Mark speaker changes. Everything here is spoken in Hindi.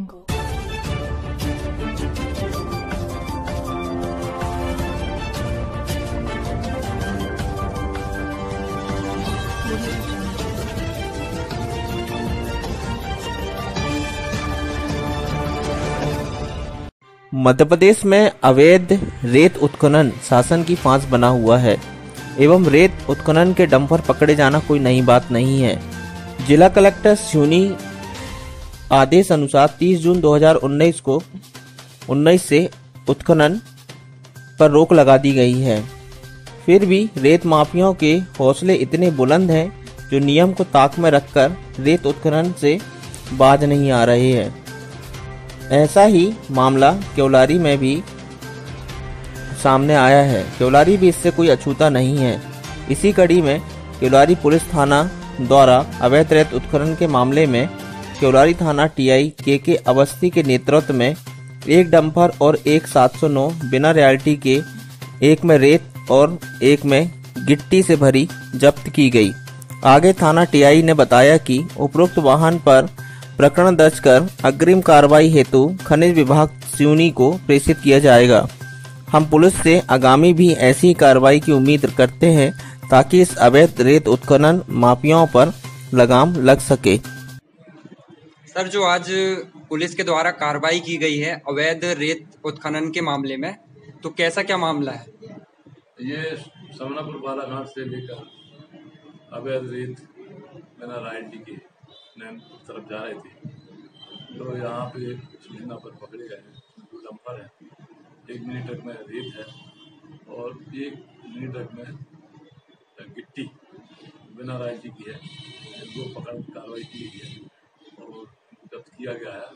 Speaker 1: मध्य प्रदेश में अवैध रेत उत्खनन शासन की फांस बना हुआ है। एवं रेत उत्खनन के डंपर पकड़े जाना कोई नई बात नहीं है। जिला कलेक्टर सिवनी आदेश अनुसार 30 जून 2019 को 19 से उत्खनन पर रोक लगा दी गई है। फिर भी रेत माफियाओं के हौसले इतने बुलंद हैं जो नियम को ताक में रखकर रेत उत्खनन से बाज नहीं आ रहे हैं। ऐसा ही मामला केवलारी में भी सामने आया है। केवलारी भी इससे कोई अछूता नहीं है। इसी कड़ी में केवलारी पुलिस थाना द्वारा अवैध रेत उत्खनन के मामले में केवलारी थाना टीआई के के अवस्थी के नेतृत्व में एक डंपर और एक 709 बिना रॉयल्टी के, एक में रेत और एक में गिट्टी से भरी जब्त की गई। आगे थाना टीआई ने बताया कि उपरोक्त वाहन पर प्रकरण दर्ज कर अग्रिम कार्रवाई हेतु खनिज विभाग सिवनी को प्रेषित किया जाएगा। हम पुलिस से आगामी भी ऐसी कार्रवाई की उम्मीद करते हैं ताकि इस अवैध रेत उत्खनन माफियाओं पर लगाम लग सके।
Speaker 2: सर, जो आज पुलिस के द्वारा कार्रवाई की गई है अवैध रेत उत्खनन के मामले में तो कैसा क्या मामला है?
Speaker 3: ये समनापुर बालाघाट से लेकर अवैध रेत बिना रायल्टी के तरफ़ जा रहे थे। तो यहाँ पे सूचना पर पकड़े गए दो डंपर है। एक मिनी ट्रक में रेत है और एक मिनी ट्रक में गिट्टी बिना रायल्टी की है इनको पकड़ कार्रवाई की गई है। किया गया है जिला अधिकारी को